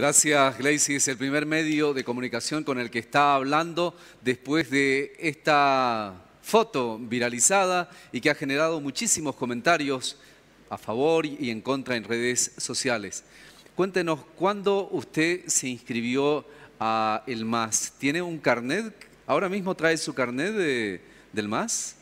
Gracias, Glacy. Es el primer medio de comunicación con el que está hablando después de esta foto viralizada y que ha generado muchísimos comentarios a favor y en contra en redes sociales. Cuéntenos, ¿cuándo usted se inscribió a el MAS? ¿Tiene un carnet? ¿Ahora mismo trae su carnet del MAS?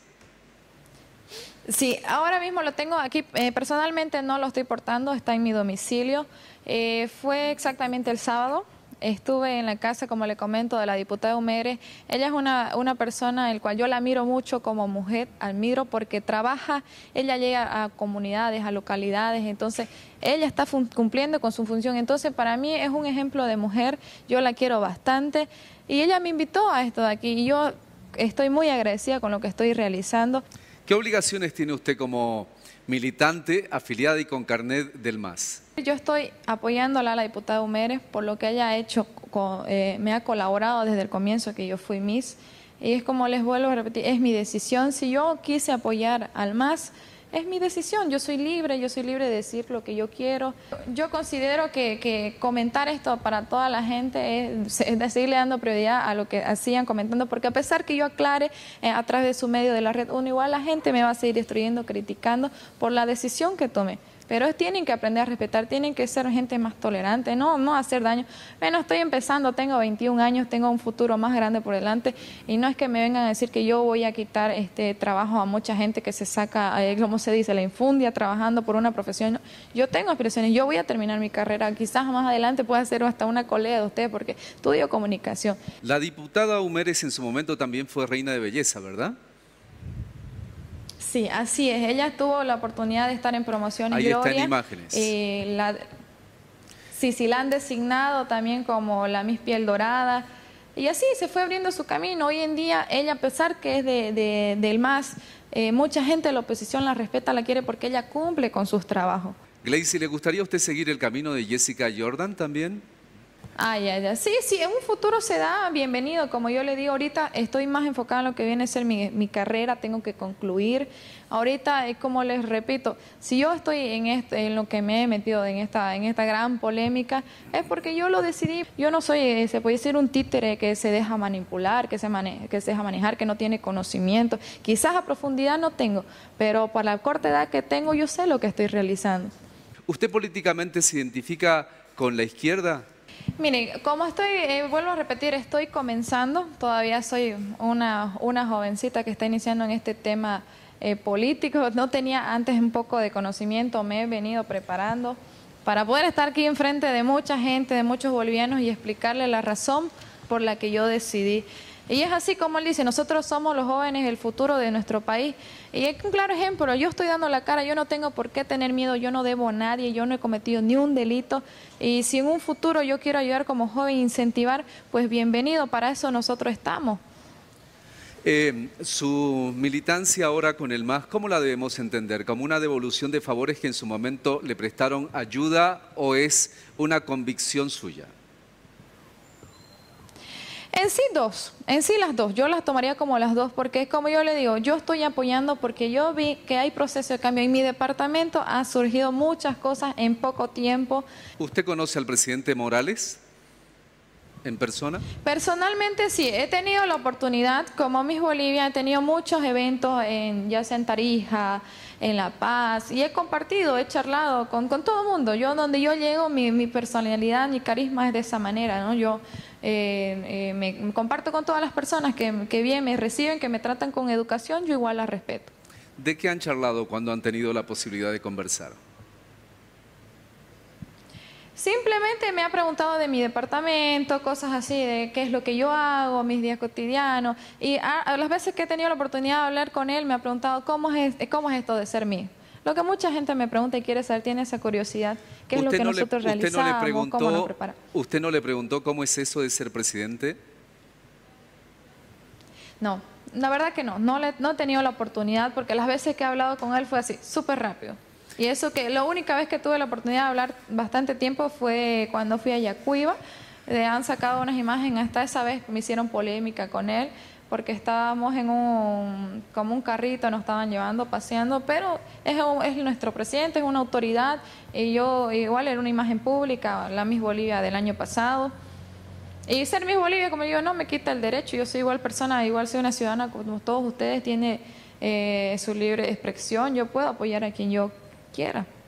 Sí, ahora mismo lo tengo aquí. Eh, personalmente no lo estoy portando, está en mi domicilio. Eh, fue exactamente el sábado. Estuve en la casa, como le comento, de la diputada Humere. Ella es una, una persona el cual yo la admiro mucho como mujer, admiro porque trabaja, ella llega a comunidades, a localidades, entonces ella está cumpliendo con su función. Entonces para mí es un ejemplo de mujer, yo la quiero bastante y ella me invitó a esto de aquí y yo estoy muy agradecida con lo que estoy realizando. ¿Qué obligaciones tiene usted como militante afiliada y con carnet del MAS? Yo estoy apoyándola a la diputada Humérez por lo que ella ha hecho, eh, me ha colaborado desde el comienzo que yo fui Miss. Y es como les vuelvo a repetir, es mi decisión. Si yo quise apoyar al MAS, es mi decisión, yo soy libre, yo soy libre de decir lo que yo quiero. Yo considero que, comentar esto para toda la gente es, es, seguirle dando prioridad a lo que hacían comentando, porque a pesar que yo aclare eh, a través de su medio de la red, uno igual la gente me va a seguir destruyendo, criticando por la decisión que tomé pero tienen que aprender a respetar, tienen que ser gente más tolerante, no, no hacer daño. Bueno, estoy empezando, tengo 21 años, tengo un futuro más grande por delante y no es que me vengan a decir que yo voy a quitar este trabajo a mucha gente que se saca, eh, como se dice, la infundia trabajando por una profesión. Yo tengo aspiraciones, yo voy a terminar mi carrera, quizás más adelante pueda ser hasta una colega de ustedes porque estudio comunicación. La diputada Humérez en su momento también fue reina de belleza, ¿verdad? Sí, así es. Ella tuvo la oportunidad de estar en promoción Ahí Gloria. Está en imágenes. Eh, la, sí, sí, la han designado también como la Miss Piel Dorada. Y así se fue abriendo su camino. Hoy en día, ella, a pesar que es de, del MAS, eh, mucha gente de la oposición la respeta, la quiere porque ella cumple con sus trabajos. Glacy, ¿le gustaría a usted seguir el camino de Jessica Jordan también? Ah, ya, ya. Sí, sí, en un futuro se da, bienvenido. Como yo le digo, ahorita estoy más enfocada en lo que viene a ser mi, carrera, tengo que concluir. Ahorita, como les repito, si yo estoy en, este, en lo que me he metido, en esta, en esta gran polémica, es porque yo lo decidí. Yo no soy, eh, se puede decir, un títere que se deja manipular, que se, que se deja manejar, que no tiene conocimiento. Quizás a profundidad no tengo, pero por la corta edad que tengo, yo sé lo que estoy realizando. ¿Usted políticamente se identifica con la izquierda? Mire, como estoy, eh, vuelvo a repetir, estoy comenzando, todavía soy una, una jovencita que está iniciando en este tema eh, político, no tenía antes un poco de conocimiento, me he venido preparando para poder estar aquí enfrente de mucha gente, de muchos bolivianos y explicarle la razón por la que yo decidí y es así como él dice, nosotros somos los jóvenes el futuro de nuestro país. Y es un claro ejemplo, yo estoy dando la cara, yo no tengo por qué tener miedo, yo no debo a nadie, yo no he cometido ni un delito. Y si en un futuro yo quiero ayudar como joven, incentivar, pues bienvenido, para eso nosotros estamos. Eh, su militancia ahora con el MAS, ¿cómo la debemos entender? ¿Como una devolución de favores que en su momento le prestaron ayuda o es una convicción suya? En sí dos, en sí las dos, yo las tomaría como las dos porque como yo le digo, yo estoy apoyando porque yo vi que hay proceso de cambio. En mi departamento ha surgido muchas cosas en poco tiempo. ¿Usted conoce al presidente Morales? ¿En persona? Personalmente sí, he tenido la oportunidad, como Miss Bolivia, he tenido muchos eventos, en, ya sea en Tarija, en La Paz, y he compartido, he charlado con, con todo el mundo. Yo, donde yo llego, mi, mi personalidad, mi carisma es de esa manera, ¿no? Yo eh, eh, me, comparto con todas las personas que, que bien me reciben, que me tratan con educación, yo igual las respeto. ¿De qué han charlado cuando han tenido la posibilidad de conversar? Simplemente me ha preguntado de mi departamento, cosas así, de qué es lo que yo hago, mis días cotidianos. Y a, las veces que he tenido la oportunidad de hablar con él, me ha preguntado cómo es, cómo es esto de ser mí. Lo que mucha gente me pregunta y quiere saber, tiene esa curiosidad, qué es lo que nosotros realizamos, cómo nos preparamos. ¿Usted no le preguntó cómo es eso de ser presidente? No, la verdad que no, no, le, no he tenido la oportunidad porque las veces que he hablado con él fue así, súper rápido. Y eso que la única vez que tuve la oportunidad de hablar bastante tiempo fue cuando fui a Yacuiba. han sacado unas imágenes, hasta esa vez me hicieron polémica con él, porque estábamos en un, como un carrito, nos estaban llevando, paseando, pero es, es nuestro presidente, es una autoridad, y yo igual era una imagen pública, la Miss Bolivia del año pasado. Y ser Miss Bolivia, como digo, no me quita el derecho, yo soy igual persona, igual soy una ciudadana como todos ustedes, tiene eh, su libre expresión, yo puedo apoyar a quien yo quiera.